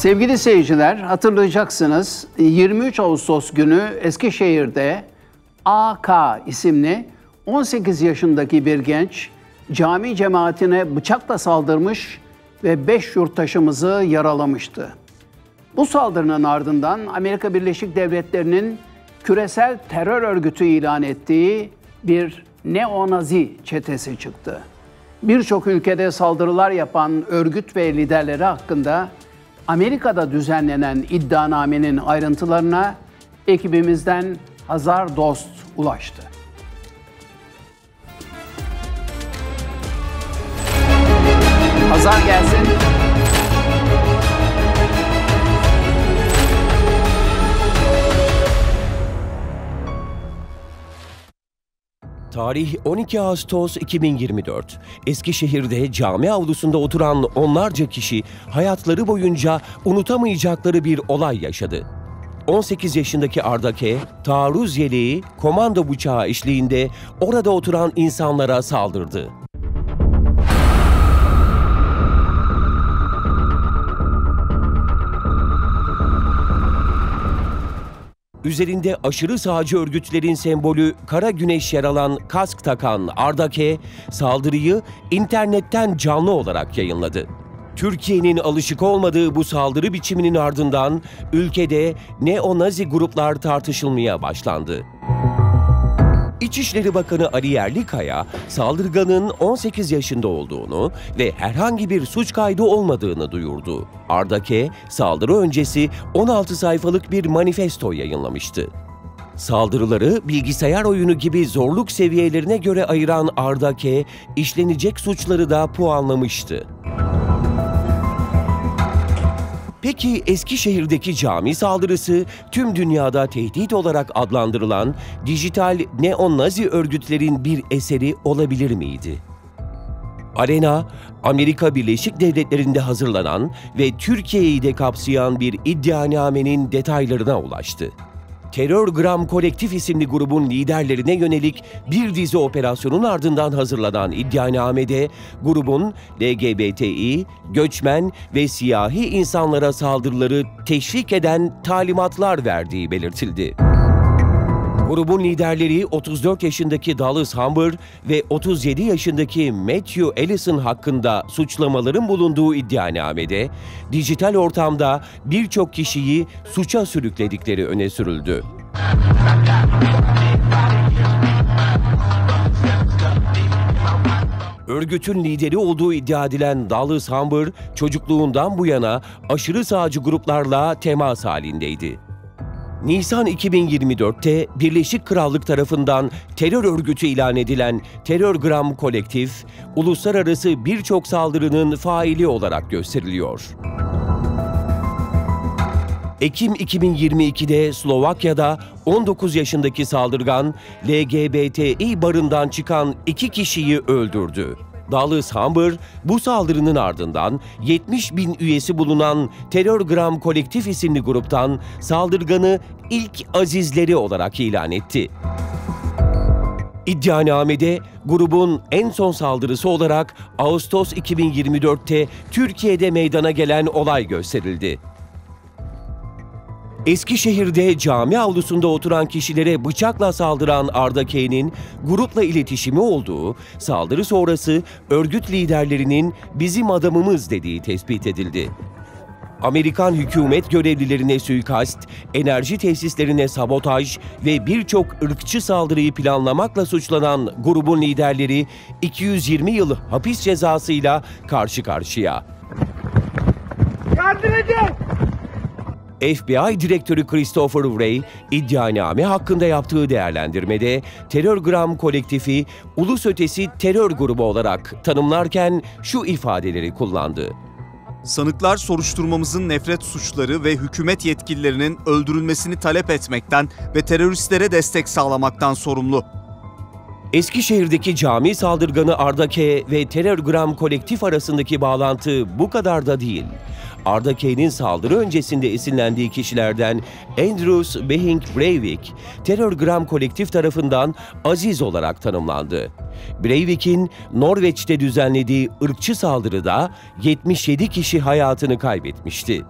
Sevgili seyirciler hatırlayacaksınız 23 Ağustos günü Eskişehir'de AK isimli 18 yaşındaki bir genç cami cemaatine bıçakla saldırmış ve 5 yurttaşımızı yaralamıştı. Bu saldırının ardından Amerika Birleşik Devletleri'nin küresel terör örgütü ilan ettiği bir neonazi çetesi çıktı. Birçok ülkede saldırılar yapan örgüt ve liderleri hakkında Amerika'da düzenlenen iddianamenin ayrıntılarına ekibimizden Hazar Dost ulaştı. Hazar gelsin. Tarih 12 Ağustos 2024. Eskişehir'de cami avlusunda oturan onlarca kişi hayatları boyunca unutamayacakları bir olay yaşadı. 18 yaşındaki Ardake, taarruz yeleği, komando bıçağı eşliğinde orada oturan insanlara saldırdı. Üzerinde aşırı sağcı örgütlerin sembolü kara güneş yer alan kask takan Ardake, saldırıyı internetten canlı olarak yayınladı. Türkiye'nin alışık olmadığı bu saldırı biçiminin ardından ülkede neo-nazi gruplar tartışılmaya başlandı. İçişleri Bakanı Ali Yerlikaya, saldırganın 18 yaşında olduğunu ve herhangi bir suç kaydı olmadığını duyurdu. Ardake, saldırı öncesi 16 sayfalık bir manifesto yayınlamıştı. Saldırıları bilgisayar oyunu gibi zorluk seviyelerine göre ayıran Ardake, işlenecek suçları da puanlamıştı. Peki Eskişehir'deki cami saldırısı tüm dünyada tehdit olarak adlandırılan dijital neo-nazi örgütlerin bir eseri olabilir miydi? Arena, Amerika Birleşik Devletleri'nde hazırlanan ve Türkiye'yi de kapsayan bir iddianamenin detaylarına ulaştı. Terörgram Kolektif isimli grubun liderlerine yönelik bir dizi operasyonun ardından hazırlanan iddianamede grubun LGBTİ, göçmen ve siyahi insanlara saldırıları teşvik eden talimatlar verdiği belirtildi. Grubun liderleri 34 yaşındaki Dallas Humber ve 37 yaşındaki Matthew Ellison hakkında suçlamaların bulunduğu iddianamede, dijital ortamda birçok kişiyi suça sürükledikleri öne sürüldü. Örgütün lideri olduğu iddia edilen Dallas Humber, çocukluğundan bu yana aşırı sağcı gruplarla temas halindeydi. Nisan 2024'te Birleşik Krallık tarafından terör örgütü ilan edilen Terörgram Kolektif, uluslararası birçok saldırının faili olarak gösteriliyor. Ekim 2022'de Slovakya'da 19 yaşındaki saldırgan LGBTİ barından çıkan iki kişiyi öldürdü. Dallas Humber bu saldırının ardından 70 bin üyesi bulunan Terörgram Kolektif isimli gruptan saldırganı ilk azizleri olarak ilan etti. İddianamede grubun en son saldırısı olarak Ağustos 2024'te Türkiye'de meydana gelen olay gösterildi. Eskişehir'de cami avlusunda oturan kişilere bıçakla saldıran Arda K'nin grupla iletişimi olduğu, saldırı sonrası örgüt liderlerinin bizim adamımız dediği tespit edildi. Amerikan hükümet görevlilerine suikast, enerji tesislerine sabotaj ve birçok ırkçı saldırıyı planlamakla suçlanan grubun liderleri 220 yıl hapis cezasıyla karşı karşıya. Yardım edin! FBI Direktörü Christopher Wray, iddianame hakkında yaptığı değerlendirmede Terörgram kolektifi ulus ötesi terör grubu olarak tanımlarken şu ifadeleri kullandı. Sanıklar soruşturmamızın nefret suçları ve hükümet yetkililerinin öldürülmesini talep etmekten ve teröristlere destek sağlamaktan sorumlu. Eskişehir'deki cami saldırganı Ardake ve Terörgram kolektif arasındaki bağlantı bu kadar da değil. Arda Kay'nin saldırı öncesinde esinlendiği kişilerden Andrews Behing Breivik, Terörgram kolektif tarafından aziz olarak tanımlandı. Breivik'in Norveç'te düzenlediği ırkçı saldırıda 77 kişi hayatını kaybetmişti.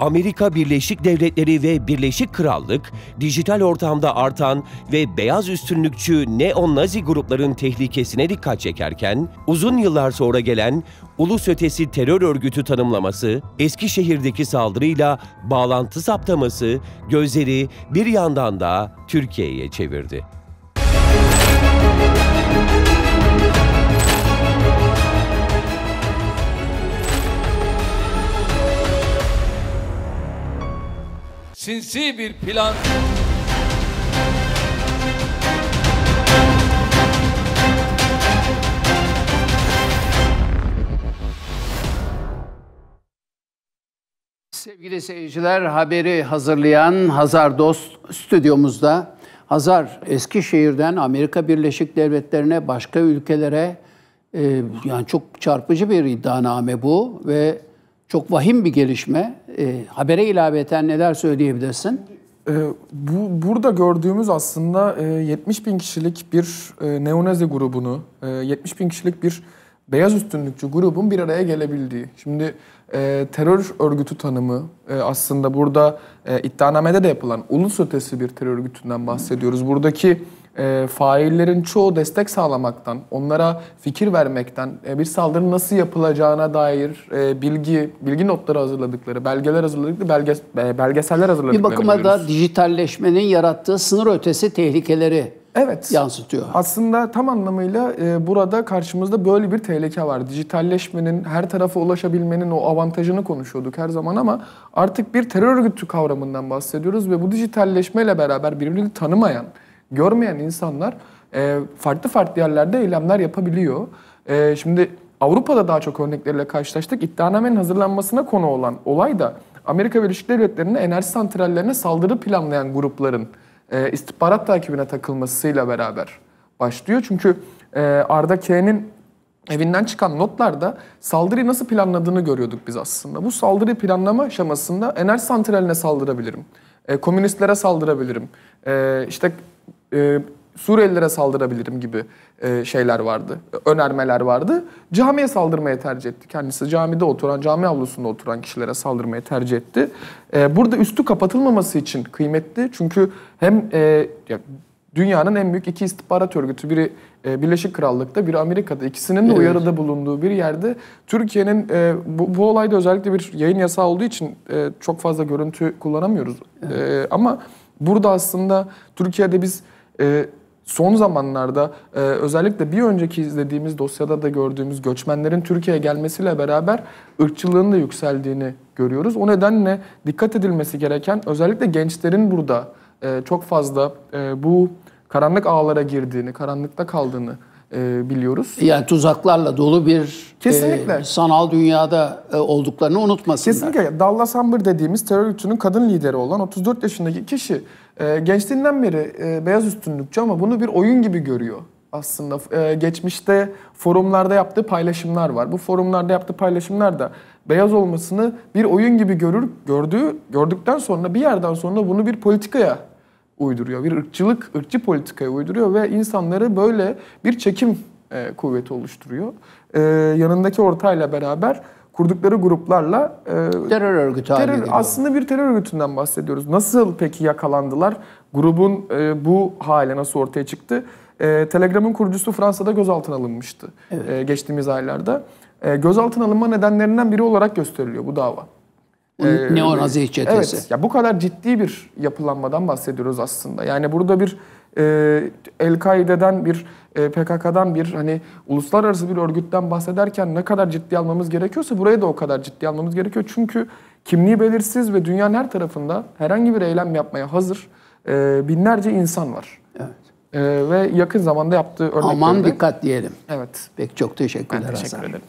Amerika Birleşik Devletleri ve Birleşik Krallık, dijital ortamda artan ve beyaz üstünlükçü neo-nazi grupların tehlikesine dikkat çekerken, uzun yıllar sonra gelen ulus ötesi terör örgütü tanımlaması, Eskişehir'deki saldırıyla bağlantı saptaması gözleri bir yandan da Türkiye'ye çevirdi. Sinsi bir plan Sevgili seyirciler, haberi hazırlayan Hazar Dost stüdyomuzda. Hazar, Eskişehir'den Amerika Birleşik Devletleri'ne, başka ülkelere e, yani çok çarpıcı bir iddianame bu ve çok vahim bir gelişme. E, habere ilaveten neler söyleyebilirsin? Ee, bu burada gördüğümüz aslında e, 70 bin kişilik bir e, neonazi grubunu, e, 70 bin kişilik bir beyaz üstünlükçü grubun bir araya gelebildiği. Şimdi e, terör örgütü tanımı e, aslında burada e, iddianamede de yapılan ulus ötesi bir terör örgütünden bahsediyoruz. Buradaki e, faillerin çoğu destek sağlamaktan, onlara fikir vermekten, e, bir saldırının nasıl yapılacağına dair e, bilgi bilgi notları hazırladıkları, belgeler hazırladıkları, belge, e, belgeseller hazırladıkları. Bir bakıma da dijitalleşmenin yarattığı sınır ötesi tehlikeleri Evet. yansıtıyor. Aslında tam anlamıyla e, burada karşımızda böyle bir tehlike var. Dijitalleşmenin, her tarafa ulaşabilmenin o avantajını konuşuyorduk her zaman ama artık bir terör örgütü kavramından bahsediyoruz ve bu dijitalleşmeyle beraber birbirini tanımayan, görmeyen insanlar e, farklı farklı yerlerde eylemler yapabiliyor. E, şimdi Avrupa'da daha çok örnekleriyle karşılaştık. İddianamenin hazırlanmasına konu olan olay da Amerika Birleşik Devletleri'nin enerji santrallerine saldırı planlayan grupların e, istihbarat takibine takılmasıyla beraber başlıyor. Çünkü e, Arda K'nin evinden çıkan notlarda saldırıyı nasıl planladığını görüyorduk biz aslında. Bu saldırı planlama aşamasında enerji santraline saldırabilirim, e, komünistlere saldırabilirim, e, işte e, Suriyelilere saldırabilirim gibi e, şeyler vardı, önermeler vardı. Camiye saldırmaya tercih etti. Kendisi camide oturan, cami avlusunda oturan kişilere saldırmaya tercih etti. E, burada üstü kapatılmaması için kıymetli. Çünkü hem e, ya, dünyanın en büyük iki istihbarat örgütü, biri e, Birleşik Krallık'ta, biri Amerika'da. İkisinin de Evet. uyarıda bulunduğu bir yerde Türkiye'nin e, bu, bu olayda özellikle bir yayın yasağı olduğu için e, çok fazla görüntü kullanamıyoruz. E, ama burada aslında Türkiye'de biz e, son zamanlarda e, özellikle bir önceki izlediğimiz dosyada da gördüğümüz göçmenlerin Türkiye'ye gelmesiyle beraber ırkçılığın da yükseldiğini görüyoruz. O nedenle dikkat edilmesi gereken özellikle gençlerin burada e, çok fazla e, bu karanlık ağlara girdiğini, karanlıkta kaldığını e, biliyoruz. Yani tuzaklarla dolu bir Kesinlikle. e, sanal dünyada e, olduklarını unutmasınlar. Kesinlikle. Dallas Amber dediğimiz terör örgütünün kadın lideri olan 34 yaşındaki kişi e, gençliğinden beri e, beyaz üstünlükçü ama bunu bir oyun gibi görüyor aslında. E, geçmişte forumlarda yaptığı paylaşımlar var. Bu forumlarda yaptığı paylaşımlar da beyaz olmasını bir oyun gibi görür, gördüğü, gördükten sonra bir yerden sonra bunu bir politikaya uyduruyor. Bir ırkçılık, ırkçı politikaya uyduruyor ve insanları böyle bir çekim e, kuvveti oluşturuyor. E, yanındaki ortağıyla beraber kurdukları gruplarla e, Terör örgütü terör, aslında bir terör örgütünden bahsediyoruz. Nasıl peki yakalandılar? Grubun e, bu hale nasıl ortaya çıktı? E, Telegram'ın kurucusu Fransa'da gözaltına alınmıştı e, geçtiğimiz aylarda. E, gözaltına alınma nedenlerinden biri olarak gösteriliyor bu dava. Neonazi çetesi. Evet, ya bu kadar ciddi bir yapılanmadan bahsediyoruz aslında. Yani burada bir e, El-Kaide'den bir e, PKK'dan bir hani uluslararası bir örgütten bahsederken ne kadar ciddi almamız gerekiyorsa buraya da o kadar ciddi almamız gerekiyor. Çünkü kimliği belirsiz ve dünyanın her tarafında herhangi bir eylem yapmaya hazır e, binlerce insan var. Evet. E, ve yakın zamanda yaptığı örneklerde... Aman dikkat diyelim. Evet. Pek çok teşekkürler Ben teşekkür Hasan. ederim.